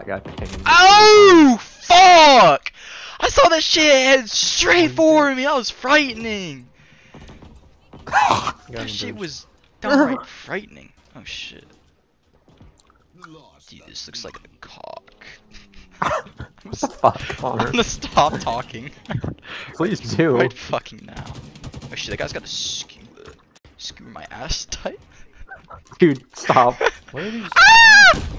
I got pinged. Oh fuck! I saw that shit head straight for me. That was frightening. That shit Bridge. was downright frightening. Oh shit. Dude, this looks like a cock. What the fuck, I'm gonna stop talking. Please do. Right fucking now. Oh shit, that guy's got a skewer. Skewer my ass tight, Dude, stop. Where are these? Ah!